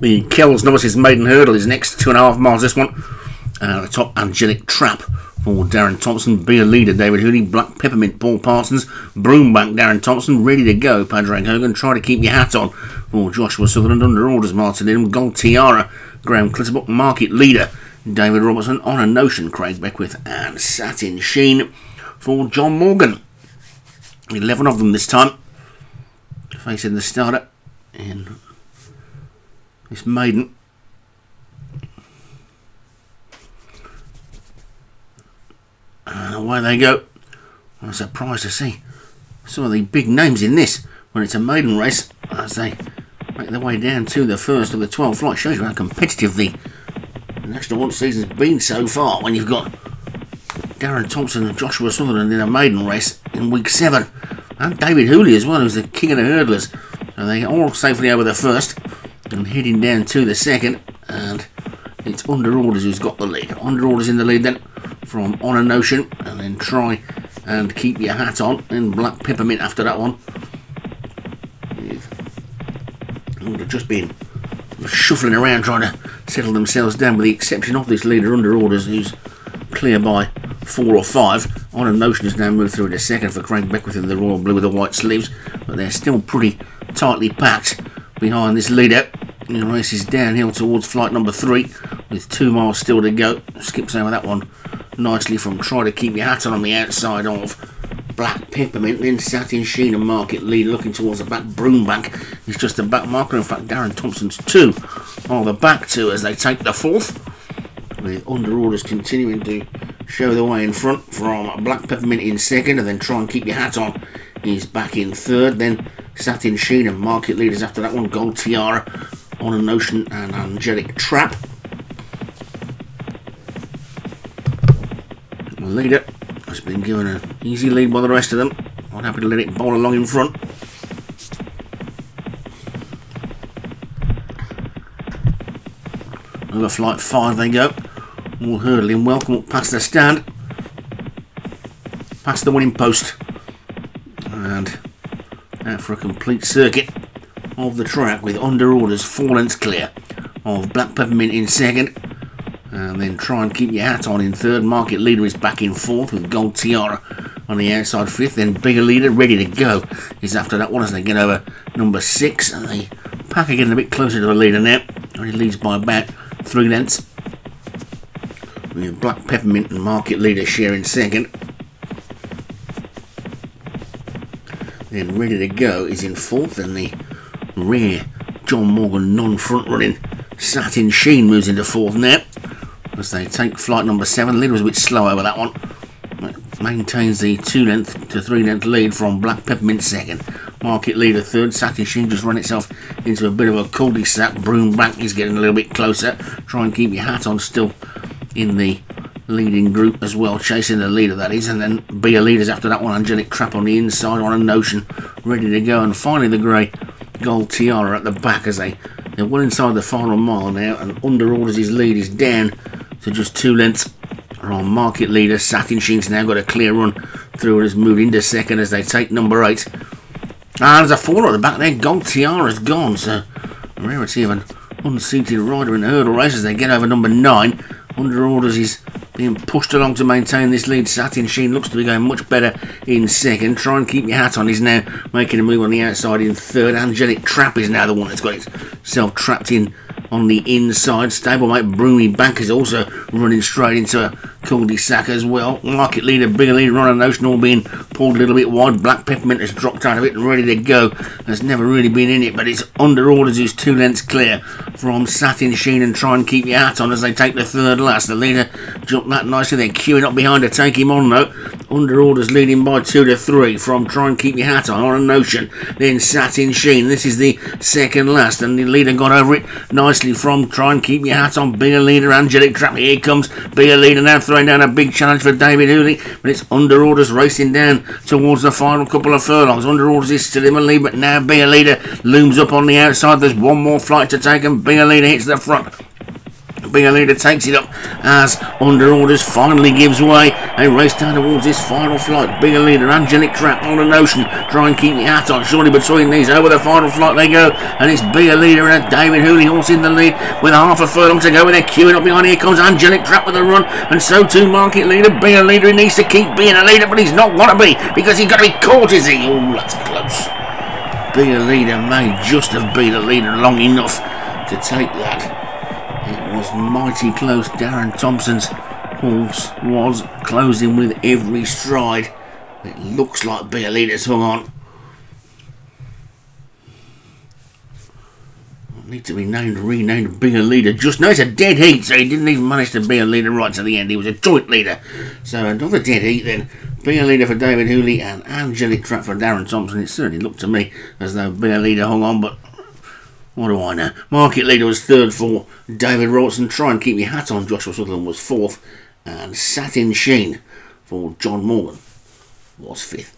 The Kells Novices Maiden Hurdle is next, two and a half miles this one. Uh, the top Angelic Trap for Darren Thompson. Be a leader, David Hooley. Black Peppermint, Paul Parsons. Broombank, Darren Thompson. Ready to go, Padraig Hogan. Try to keep your hat on for Joshua Sutherland. Under orders, Martin Ingham. Gold Tiara, Graham Clutterbuck. Market leader, David Robertson. On a Notion, Craig Beckwith. And Satin Sheen for John Morgan. 11 of them this time. Facing the starter in this maiden. And away they go. I'm surprised to see some of the big names in this when it's a maiden race as they make their way down to the first of the 12 flights. Shows you how competitive the National Hunt season's been so far when you've got Darren Thompson and Joshua Sutherland in a maiden race in week 7 and David Hooley as well, who's the king of the hurdlers. and they all safely over the first and heading down to the second. And it's Under Orders who's got the lead. Under Orders in the lead then from On a Notion, and then try and keep your hat on. And Black Peppermint after that one. They've just been shuffling around trying to settle themselves down, with the exception of this leader Under Orders, who's clear by four or five. On a Notion has now moved through in a second for Craig Beckwith in the royal blue with the white sleeves, but they're still pretty tightly packed behind this leader. The race is downhill towards flight number three with two miles still to go. Skips over that one nicely from try to keep your hat on the outside of Black Peppermint, then Satin Sheen and Market Lead looking towards the back. Broombank is just a back marker. In fact, Darren Thompson's two are the back two as they take the fourth. With under orders continuing to show the way in front from Black Peppermint in second, and then try and keep your hat on. He's back in third. Then Satin Sheen and Market Leaders after that one. Gold Tiara on a Notion and Angelic Trap. The leader has been given an easy lead by the rest of them. I'm happy to let it bowl along in front. Over flight five they go. All hurdling welcome up past the stand. Past the winning post. And out for a complete circuit of the track with under orders four lengths clear of Black Peppermint in second. And then try and keep your hat on in third. Market leader is back in fourth with Gold Tiara on the outside fifth. Then be a leader ready to go is after that one as they get over number six. And they pack again a bit closer to the leader now. Only leads by about three lengths. With Black Peppermint and Market Leader sharing second. Then ready to go is in fourth, and the rear John Morgan non-front running Satin Sheen moves into fourth now. As they take flight number seven, leader was a bit slow over that one. Maintains the two length to three length lead from Black Peppermint second. Market leader third. Satin Sheen just run itself into a bit of a cul-de-sac. Broombank is getting a little bit closer. Try and keep your hat on still in the leading group as well, chasing the leader that is, and then be a leaders after that one. Angelic Trap on the inside on a notion, ready to go, and finally the grey gold tiara at the back as they they're well inside the final mile now, and under orders his lead is down to just two lengths. Our market leader, Satin Sheen's now got a clear run through and has moved into second as they take number eight. And there's a four at the back there. Gold Tiara's gone, so rarity of an unseated rider in hurdle race as they get over number nine. Under orders is being pushed along to maintain this lead. Satin Sheen looks to be going much better in second. Try and keep your hat on. He's now making a move on the outside in third. Angelic Trap is now the one that's got itself trapped in on the inside. Stablemate Broomy Bank is also running straight into a cul-de-sac as well. Market leader, be a leader on a notion, all being pulled a little bit wide. Black Peppermint has dropped out of it and ready to go. Has never really been in it, but it's under orders who's two lengths clear from Satin Sheen and try and keep your hat on as they take the third last. The leader jumped that nicely. They're queuing up behind to take him on though. Under orders leading by two to three from try and keep your hat on on a notion. Then Satin Sheen. This is the second last, and the leader got over it nicely from try and keep your hat on. Be a leader, Angelic Trap. Here comes be a leader now down a big challenge for David Hooley, but it's under orders racing down towards the final couple of furlongs. Under orders is still in the lead, but now be a leader looms up on the outside. There's one more flight to take, and be a leader hits the front. Be a leader takes it up as under orders finally gives way They race down towards this final flight. Be a leader, Angelic Trap on the notion. Try and keep the hat on. Surely between these, over the final flight they go. And it's Be a leader and David Hooley horse in the lead with half a furlong to go. And they're queuing up behind. Here comes Angelic Trap with a run. And so too market leader. Be a leader. He needs to keep being a leader, but he's not going to be because he's got to be caught, is he? Oh, that's close. Be a leader may just have been a leader long enough to take that. It was mighty close. Darren Thompson's horse was closing with every stride. It looks like Be a Leader's hung on. Need to be named, renamed, be a leader. Just no, it's a dead heat, so he didn't even manage to be a leader right to the end. He was a joint leader. So another dead heat then. Be a leader for David Hooley and Angelic Trap for Darren Thompson. It certainly looked to me as though be a leader hung on, but what do I know? Market leader was third for David Robertson. Try and keep your hat on. Joshua Sutherland was fourth. And Satin Sheen for John Morgan was fifth.